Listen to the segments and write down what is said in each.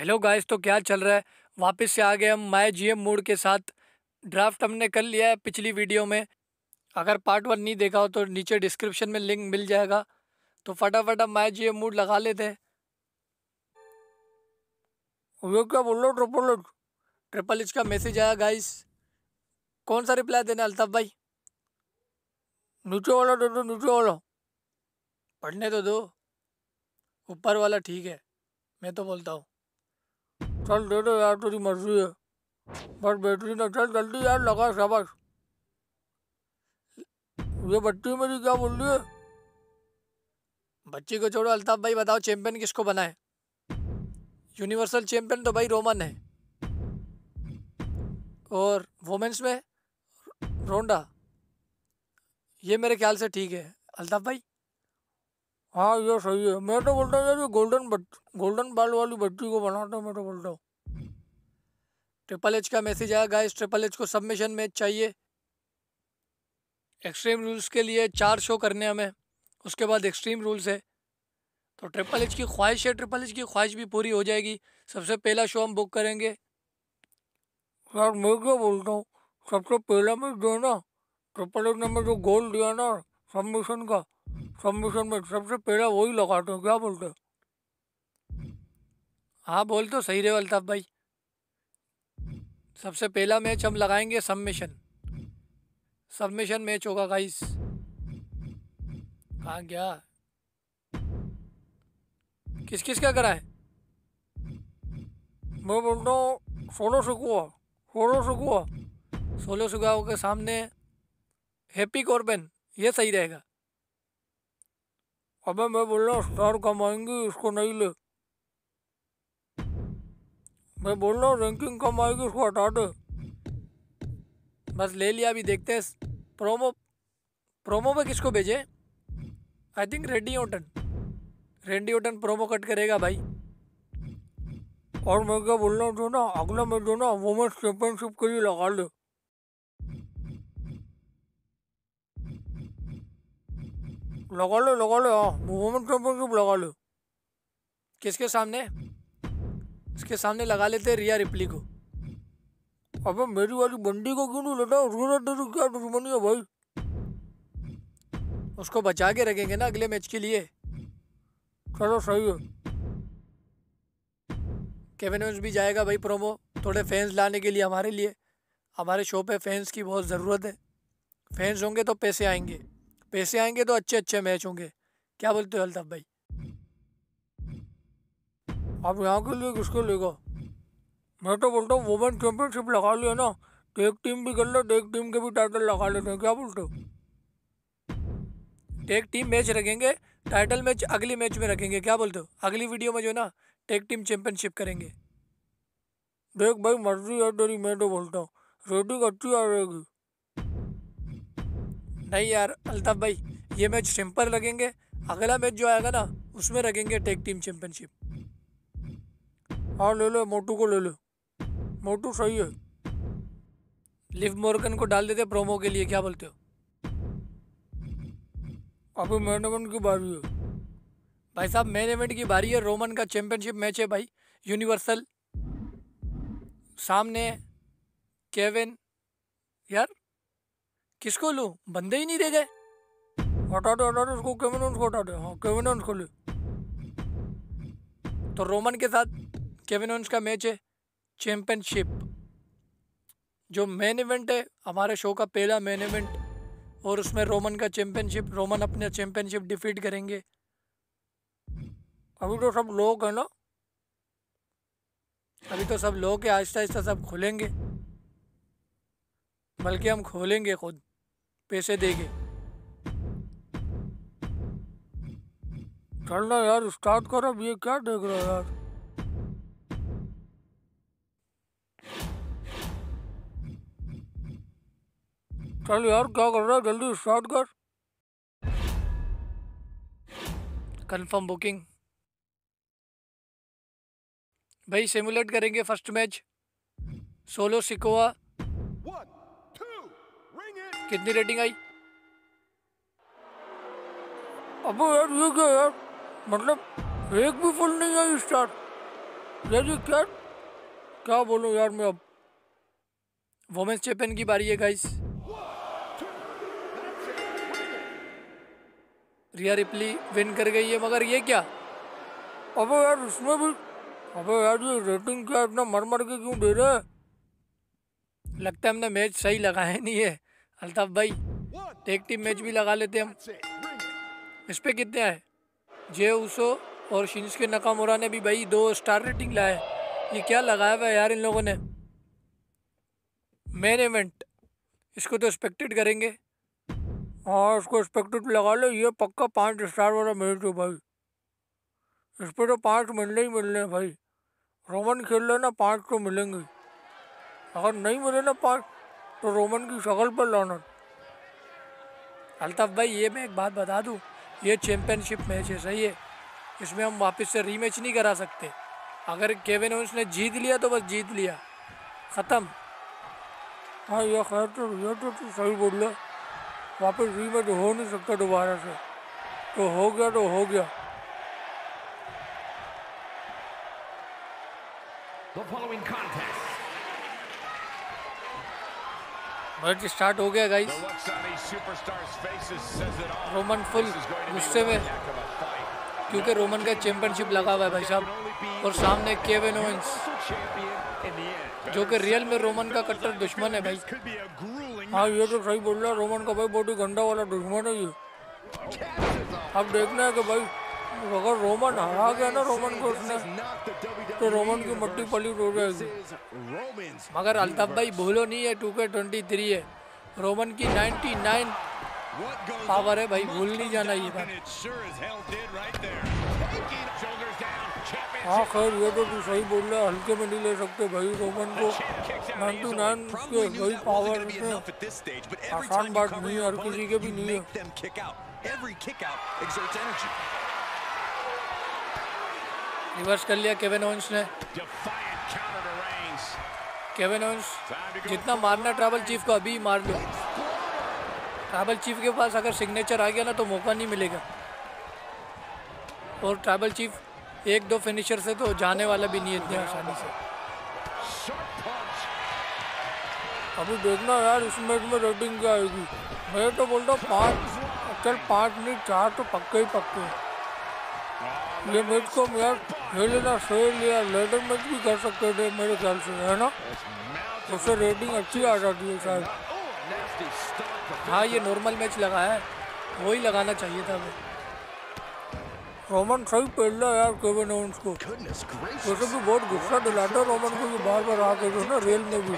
Hello guys तो क्या चल रहा है? वापस से आ गए हम माय जीएम मूड के साथ। ड्राफ्ट हमने कर लिया है पिछली वीडियो में। अगर पार्ट वन नहीं देखा हो तो नीचे डिस्क्रिप्शन में लिंक मिल जाएगा। तो फटाफट हम माय जीएम मूड लगा लेते हैं। ये क्या बोल रहे ट्रिपल एच ट्रिपल एच का मैसेज आया गाइस कौन सा रिप्लाई देना अल्ताफ भाई? नीचे वाला दे दो, नीचे वाला। पढ़ने तो दो। ऊपर वाला ठीक है। मैं तो बोलता हूँ। चल दे दो यार तेरी मर्ज़ी है। बस बैटरी ना चल जल्दी यार, लगा शाबाश। ये बच्ची मेरी क्या बोल रही है? बच्ची को छोड़ो, अल्ताफ भाई, बताओ चैंपियन किसको बना है? यूनिवर्सल चैंपियन तो भाई रोमन है। और वोमेंस में रोंडा। ये मेरे ख्याल से ठीक है। अल्ताफ भाई? हाँ ये सही है। मैं तो बोलता हूँ यार गोल्डन बच गोल्डन बाल वाली बच्ची को बनाता हूँ, मैं तो बोलता हूँ। ट्रिपल एच का मैसेज आया गाइस ट्रिपल एच को सबमिशन मैच चाहिए। एक्सट्रीम रूल्स के लिए चार शो करने हमें। उसके बाद एक्सट्रीम रूल्स है। तो ट्रिपल एच की ख्वाहिश है ट्रिपल एच की ख्वाहिश भी पूरी हो जाएगी। सबसे पहला शो हम बुक करेंगे। यार, मैं क्या बोलता हूँ? सबसे पहला मैच जो ना ट्रिपल एच ने हमें जो गोल दिया ना सबमिशन का सबमिशन में सबसे पहला वही लगाते हैं, क्या बोलते हैं? हाँ बोल तो सही रहे अल्ताफ भाई। सबसे पहला मैच हम लगाएँगे सबमिशन सबमिशन मैच होगा गाइस कहाँ गया? किस किस का करा है? मैं बोलता हूँ Solo Sikoa Solo Sikoa Solo Sikoa के सामने हैप्पी कॉर्बन ये सही रहेगा। अबे मैं बोल रहा स्टार कमाएँगी, इसको नहीं ले। मैं बोल रहा रैंकिंग कम आएगी उसको हटा दे। बस ले लिया अभी, देखते हैं। प्रोमो प्रोमो पे किसको भेजे? I think Randy Orton Randy Orton promo cut करेगा भाई। और मैं क्या बोल रहा हूँ, जो ना अगला मैच जो ना वुमेन्स चैंपियनशिप के लिए लगा ले। लगा लो लगा लो हाँ। वुमेन चैंपियनशिप लगा लो किसके सामने? इसके सामने लगा लेते रिया रिप्ली को। अबे मेरी वाली बंडी को क्यों नहीं रिया तेरी क्या? दुश्मनी है भाई। उसको बचा के रखेंगे ना अगले मैच के लिए। चलो, सही है। केविन भी जाएगा भाई प्रोमो थोड़े फैंस लाने के लिए हमारे लिए। हमारे शो पे फैंस की बहुत ज़रूरत है। फैंस होंगे तो पैसे आएँगे। पैसे आएँगे तो अच्छे अच्छे मैच होंगे। क्या बोलते हो अल्ताफ भाई? आप यहाँ के लिए किसको लेगा मैं तो बोलता हूँ वुमेन चैंपियनशिप लगा लिया ना तो एक टीम भी कर लो तो एक टीम के भी टाइटल लगा लेते हैं। क्या बोलते हो? टेक टीम मैच रखेंगे टाइटल मैच अगली मैच में रखेंगे। क्या बोलते हो? अगली वीडियो में जो ना टेक टीम चैंपियनशिप करेंगे। देख भाई, मर्ज़ी है तेरी, मैं तो बोलता हूँ। रेटिंग अच्छी आ रहेगी नहीं यार, अल्ताफ भाई, ये मैच सिंपल रखेंगे अगला मैच जो आएगा ना, उसमें रखेंगे टेक टीम चैंपियनशिप और ले लो, मोटू को ले लो। मोटू सही है। लिव मोर्गन को डाल देते प्रोमो के लिए, क्या बोलते हो? अभी मैन इवेंट की बारी है? भाई साहब मैन इवेंट की बारी है, रोमन का चैंपियनशिप मैच है भाई यूनिवर्सल सामने केविन यार किसको लूँ? बंदे ही नहीं रह गए। हटा दो हटा दो उसको केविन को हटा दो। हाँ केविन को ले। तो रोमन के साथ केविन का मैच है चैंपियनशिप जो मेन इवेंट है, हमारे शो का पहला मेन इवेंट और उसमें रोमन का चैंपियनशिप रोमन अपने चैंपियनशिप डिफीट करेंगे। अभी तो सब लोग हैं ना? अभी तो सब लोग आहिस्ता आहिस्ता सब खुलेंगे। बल्कि हम खोलेंगे खुद। पैसे देंगे। चलना यार स्टार्ट करो ये क्या देख रहे हो यार? चल यार, क्या कर रहा है? जल्दी स्टार्ट कर। कंफर्म बुकिंग भाई सिमुलेट करेंगे फ़र्स्ट मैच सोलो सिकोआ कितनी रेटिंग आई? अब यार, ये क्या यार? मतलब एक भी फुल नहीं आई स्टार यार, ये क्या क्या बोलूँ यार मैं अब? वोमेंस चैंपियन की बारी है गाइस रिया रिप्ली विन कर गई है, मगर ये क्या? अबे यार, उसमें भी अबे यार, ये रेटिंग क्या इतना मर मर के क्यों दे रहे लगता है हमने मैच सही लगाया नहीं है। अल्ताफ भाई, एक टीम मैच भी लगा लेते हम। इस पर कितने आए? जे उसो और शिंसके नकामुरा ने भी भाई दो स्टार रेटिंग लाए। ये क्या लगाया हुआ यार इन लोगों ने? मेन इवेंट इसको तो एक्सपेक्टेड करेंगे। हाँ इसको एक्सपेक्टेड लगा लो, ये पक्का पाँच स्टार वाला मैच है भाई। इस पर तो पाँच मिलने ही मिलने हैं भाई। रोमन खेल लो ना, पाँच तो मिलेंगे। अगर नहीं मिले ना पाँच तो रोमन की शक्ल पर लाना अल्ताफ भाई, ये मैं एक बात बता दूँ, ये चैम्पियनशिप मैच है, सही है। इसमें हम वापस से रीमैच नहीं करा सकते। अगर केविन ओवेंस ने जीत लिया तो बस जीत लिया। ख़त्म। हाँ ये खैर तो ये तो तू सही बोल रहा वापस रीमैच हो नहीं सकता दोबारा से। तो हो गया तो हो गया। The following contest. Match start हो गया गाइस. रोमन फुल गुस्से में. क्योंकि रोमन का चैंपियनशिप लगा हुआ है भाई साहब और सामने केविन ओवेंस. जो कि रियल में रोमन का कट्टर दुश्मन है भाई हाँ ये तो सही बोल रहा है रोमन का भाई बहुत ही गंदा वाला दुश्मन है ये अब देखना है कि भाई अगर रोमन हरा गया ना रोमन को उसने तो रोमन की मट्टी पली उड़ जाएगी मगर अलताफ़ भाई भूलो नहीं है, टू के ट्वेंटी थ्री है। रोमन की 99 पावर है भाई, भूल नहीं जाना ये हाँ खैर, ये तो तू सही बोल रहे हल्के में नहीं ले सकते भाई रोमन को। नाइन टू नाइन के भाई पावर आसान बात नहीं है, हर किसी के भी नहीं है। रिवर्स कर लिया केविन ओवेंस ने। केविन ओवेंस जितना मारना ट्रैवल चीफ को अभी मार लो। ट्रैवल चीफ के पास अगर सिग्नेचर आ गया ना तो मौका नहीं मिलेगा। और ट्रैवल चीफ एक दो फिनिशर से तो जाने वाला भी नहीं है इतनी आसानी से। अभी देखना यार इस मैच में रेटिंग क्या आएगी? मैं तो बोलता हूँ पाँच चल पाँच नहीं चार तो पक्के ही पक्के। हैं। ये मैच को हम यार खेल लेना या लेडर मैच भी कर सकते थे मेरे ख्याल से है ना? उससे रेटिंग अच्छी आ जाती है शायद। हाँ ये नॉर्मल मैच लगाया है। वही लगाना चाहिए था हमें रोमन सही पहल रहा यार केविन ओवेंस को। वैसे भी बहुत गुस्सा दिलाता है रोमन को ये बार बार आके जो ना रेल में भी.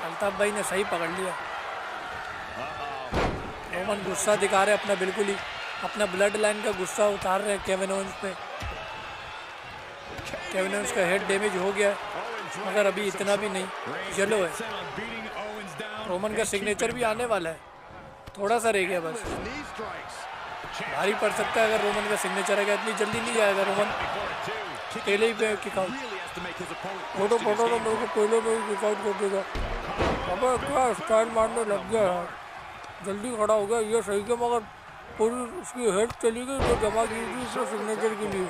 अल्ताफ भाई ने सही पकड़ लिया। रोमन गुस्सा दिखा रहे अपना बिल्कुल ही। अपना ब्लड लाइन का गुस्सा उतार रहे हैं केविन ओवेंस पे। केविन ओवेंस का हेड डैमेज हो गया है। मगर अभी इतना भी नहीं। येलो है. रोमन का सिग्नेचर भी आने वाला है। थोड़ा सा रह गया बस। भारी पड़ सकता है अगर रोमन का सिग्नेचर आएगा इतनी जल्दी नहीं जाएगा रोमन पहले ही पे kick out Really has to make his opponent फ़ोटो फ़ोटो तो. मेरे को पहले में ही किक आउट कर देगा। अबे क्या स्टाइल मारने लग गया यार। जल्दी खड़ा हो गया। ये सही के मगर पूरी उसकी हेड चली गई तो जमा की थी उसने सिग्नेचर के लिए।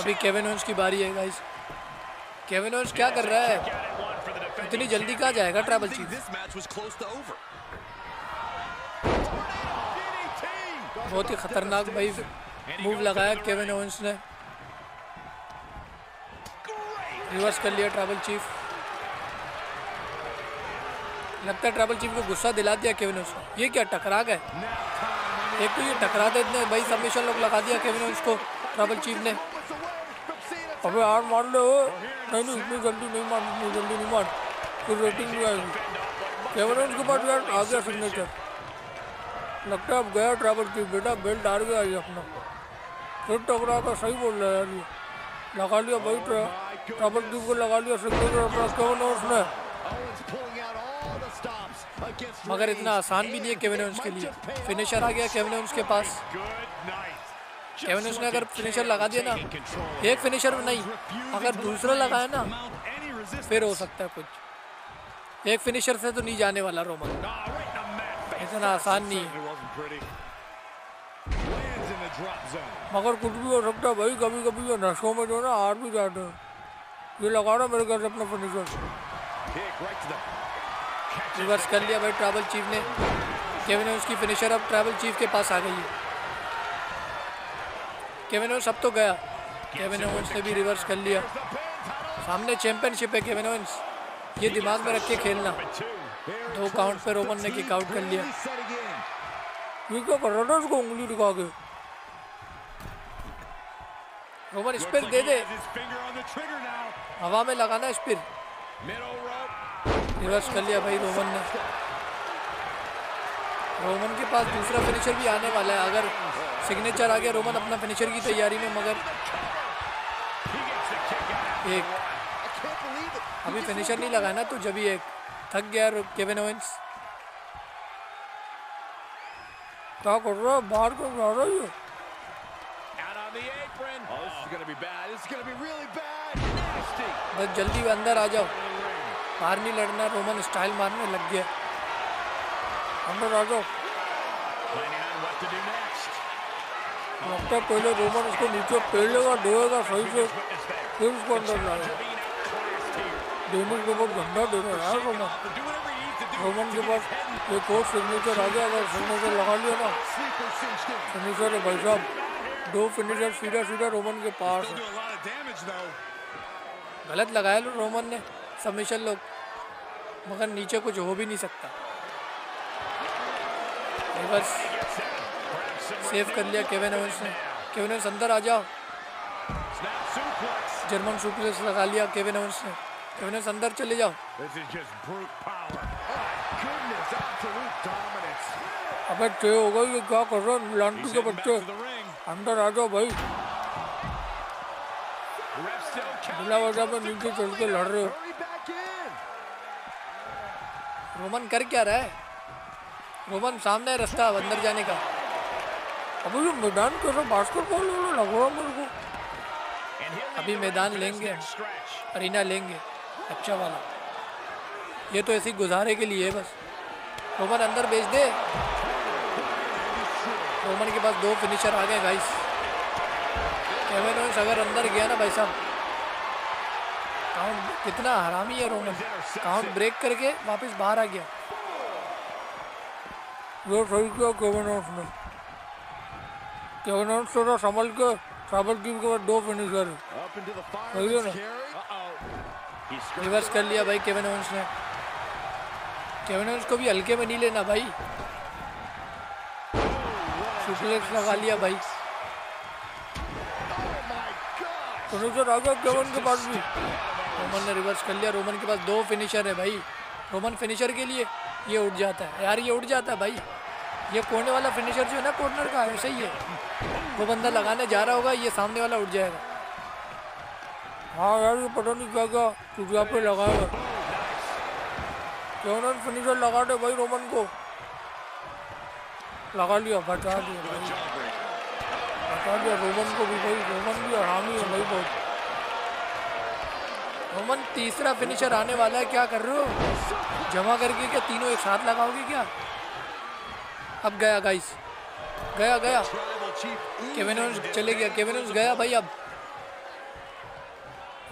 अभी केविन ओवेंस की बारी है गाइस केविन ओवेंस क्या कर रहा है. इतनी जल्दी कहाँ जाएगा ट्रैवल over. बहुत ही खतरनाक भाई मूव लगाया केविन ओवेंस ने। रिवर्स कर लिया ट्रैवल चीफ लगता है ट्रैवल चीफ को गुस्सा दिला दिया केविन ओवेंस ये क्या टकरा गए एक तो ये टकराते इतने, भाई सबमिशन लोग लगा दिया केविन ओवेंस को ट्रैवल चीफ ने। अबे यार मार ले नहीं नहीं, इतनी जल्दी नहीं मार, इतनी जल्दी नहीं मार। फिर रेटिंग नहीं आएगी। केविन ओवेंस के पास यार आ गया सिग्नेचर लगता है अब गया ट्रैवल चीफ बेटा बेल्ट हार गया ये अपना। फिर टकरा था सही बोल रहा है यार ये। लगा लिया भाई ट्रैवल चीफ को लगा लिया सिग्नेचर अपना। केविन ओवेंस ने Owens pulling out all the stops against मगर इतना आसान भी नहीं है केविन के लिए। फिनिशर आ गया केविन के पास. केविन ओवेंस ने अगर फिनिशर लगा दिया ना एक फिनिशर में नहीं अगर दूसरा लगाया ना. फिर हो सकता है कुछ। एक फिनिशर से तो नहीं जाने वाला रोमन. इतना आसान नहीं है. मगर कुछ भी हो सकता है भाई कभी कभी ये नशों में जो है ना हार भी जाते हैं। ये लगा रहा मेरे घर से अपना फर्नीचर रिवर्स कर लिया भाई ट्रैवल चीफ ने। केविन ओवेंस की फिनिशर अब ट्रैवल चीफ के पास आ गई है। केविन ओवेंस अब तो गया। केविन ओवेंस ने भी रिवर्स कर लिया। सामने चैंपियनशिप है केविन ओवेंस ये दिमाग में रख के खेलना। दो काउंट पे रोमन ने किक आउट कर लिया। Setting in. ये क्या कर रहा था उसको उंगली दिखा के। रोमन स्पिर दे दे. हवा में लगाना स्पिर रिवर्स कर लिया भाई रोमन ने। रोमन के पास दूसरा फिनिशर भी आने वाला है। अगर सिग्नेचर आ गया रोमन अपना फिनिशर की तैयारी में मगर एक. अभी फिनिशर नहीं लगाया ना तो जब ही एक थक गया केविन ओवेंस क्या कर रहा है? बाहर को जा रहा है. Oh. बस जल्दी अंदर आ जाओ। बाहर नहीं लड़ना रोमन स्टाइल मारने लग गया। What to लगता है पहले रोमन उसको नीचे पेलेगा धोएगा सही से। फिर उसको अंदर लाएगा. डेनिस को बहुत गंदा दे रहा है रोमन. रोमन के पास एक और सिग्नेचर आ गया अगर सिग्नेचर लगा लिया ना। फिनिशर है भाई साहब। दो फिनिशर सीधा सीधा रोमन के पास है. गलत लगाया लो रोमन ने सबमिशन लोग। मगर नीचे कुछ हो भी नहीं सकता। रिवर्स सेव कर लिया केविन ओवेंस ने केविन ओवेंस अंदर आ जाओ. जर्मन सुप्लेक्स लगा लिया केविन ओवेंस ने केविन ओवेंस अंदर चले जाओ. अबे टे हो गई ये क्या कर रहे हो लांटू के बच्चे. अंदर आ जाओ भाई. बिला वजह पे नीचे चल के लड़ रहे हो. रोमन कर क्या रहा है रोमन सामने रास्ता अंदर जाने का। अभी ये मैदान बास्केटबॉल लग रहा है मेरे को अभी मैदान लेंगे. अरीना लेंगे अच्छा वाला। ये तो ऐसी गुजारे के लिए है बस। रोमन अंदर भेज दे। रोमन के पास दो फिनिशर आ गए गाइस केविन अगर अंदर गया ना भाई साहब। काउंट कितना हरामी है रोमन। काउंट ब्रेक करके वापस बाहर आ गया। ये सही किया केविन ने। केविन ओवेंस थोड़ा संभल के ट्रैवल टीम के बाद दो फिनिशर है the fire. सही है ना. रिवर्स कर लिया भाई केविन ओवेंस ने। केविन ओवेंस को भी हल्के में नहीं लेना भाई। सुप्लेक्स लगा लिया भाई। फिनिशर आ गया केविन के पास भी। रोमन ने रिवर्स कर लिया। रोमन के पास दो फिनिशर है भाई। रोमन फिनिशर के लिए ये उठ जाता है। यार ये उठ जाता है भाई। ये कोने वाला फिनिशर जो है ना कॉर्नर का ही है। वो बंदा लगाने जा रहा होगा ये सामने वाला उठ जाएगा। हाँ यार ये पता नहीं क्या क्या चुटिया पे लगाएगा क्यों ना फिनिशर लगा दे भाई रोमन को। लगा लिया बचा दिया भाई। बचा दिया रोमन को भी भाई रोमन भी हरामी है भाई बहुत। रोमन तीसरा फिनिशर आने वाला है क्या कर रहे हो? जमा करके क्या तीनों एक साथ लगाओगे क्या? अब गया गाइस गया गया। केविन चले गया। केविन गया भाई अब।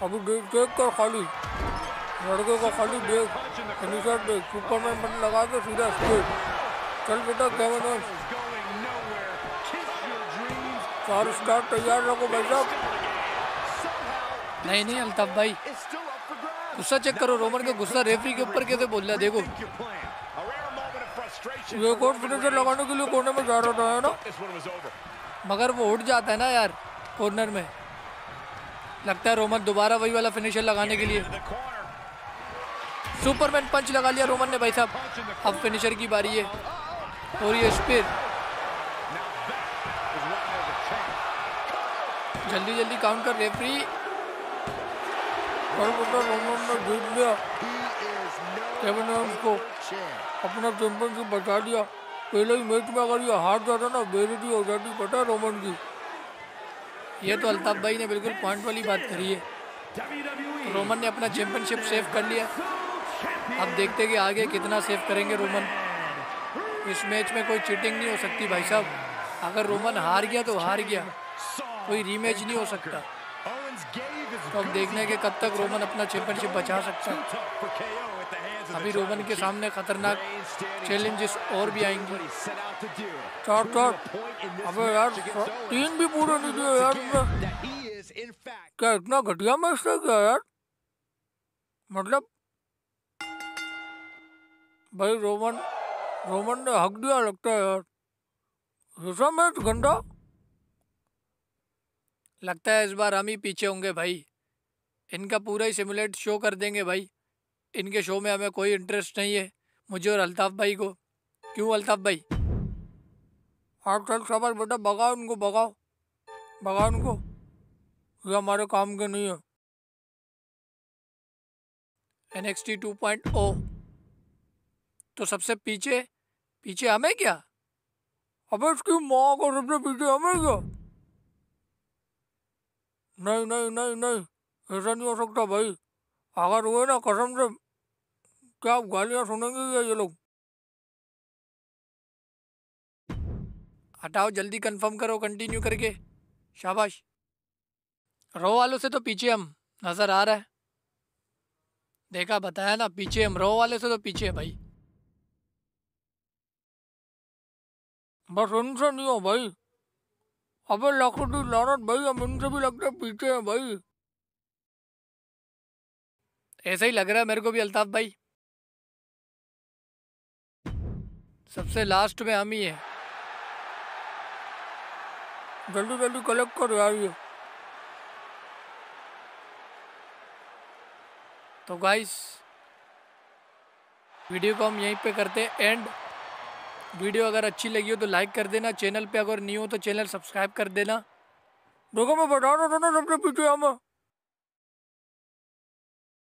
अभी देख कर खाली। लड़के को खाली देख फिनिशर देख सुपरमैन बन लगा के सीधा स्ट्रेट चल बेटा केविन. चार स्टार तैयार रखो भाई साहब। नहीं नहीं अल्ताफ भाई. गुस्सा चेक करो रोमन का गुस्सा रेफरी के ऊपर कैसे बोल रहा है देखो। ये कोट फिनिशर लगाने के लिए कोने में जा रहा था है ना. मगर वो उठ जाता है ना यार कॉर्नर में। लगता है रोमन दोबारा वही वाला फिनिशर लगाने के लिए। सुपरमैन पंच लगा लिया रोमन ने भाई साहब। अब फिनिशर की बारी है। और ये स्पिर जल्दी जल्दी काउंट कर रेफरी कल रोमन ने जीत लिया। He is no Kevin Owens को। champ. अपना चैंपियनशिप बचा दिया पहले ही मैच में अगर ये हार जाता ना बेरती हो जाती पता रोमन की? ये तो अल्ताफ भाई ने बिल्कुल पॉइंट वाली बात करी है। WWE. रोमन ने अपना चैंपियनशिप सेव कर लिया। अब देखते कि आगे कितना सेव करेंगे रोमन। इस मैच में कोई चीटिंग नहीं हो सकती भाई साहब। अगर रोमन हार गया तो हार गया। कोई रीमैच नहीं हो सकता। तो अब देखने के कब तक रोमन अपना चैंपियनशिप बचा सकता। है अभी रोबन के सामने खतरनाक चैलेंजेस और भी आएँगे। अबे यार तीन भी पूरा नहीं दिया यार। क्या इतना घटिया मैच था क्या यार? मतलब भाई रोमन रोमन ने हक दिया लगता है यार। ऐसा मैच गंदा? लगता है इस बार हम ही पीछे होंगे भाई। इनका पूरा ही सिमुलेट शो कर देंगे भाई। इनके शो में हमें कोई इंटरेस्ट नहीं है। मुझे और अल्ताफ भाई को। क्यों अल्ताफ भाई? हाँ चल खबर बेटा भगाओ उनको, भगाओ। भगाओ उनको। ये हमारे काम के नहीं है। N X T two point O तो सबसे पीछे पीछे हमें क्या? अबे उसकी माँ को सबसे पीछे हमें क्या? नहीं नहीं नहीं नहीं, ऐसा नहीं हो सकता भाई। अगर हुए ना, कसम से, क्या गालियाँ सुनेंगे ये ये लोग? हटाओ, जल्दी कंफर्म करो कंटिन्यू करके। शाबाश। रो वालों से तो पीछे हम नज़र आ रहा है। देखा, बताया ना, पीछे हम, रो वाले से तो पीछे है भाई। बस उनसे नहीं हो भाई। अबे लखोटी लानत भाई, हम इनसे भी लगते पीछे हैं भाई। ऐसा ही लग रहा है मेरे को भी, अल्ताफ भाई। सबसे लास्ट में हम ही है। जल्दी जल्दी कलेक्ट कर यार ये। तो गाइस वीडियो को हम यहीं पे करते हैं एंड वीडियो अगर अच्छी लगी हो तो लाइक कर देना। चैनल पे अगर नहीं हो तो चैनल सब्सक्राइब कर देना। देखो मैं बता रहा था ना पीछे हमें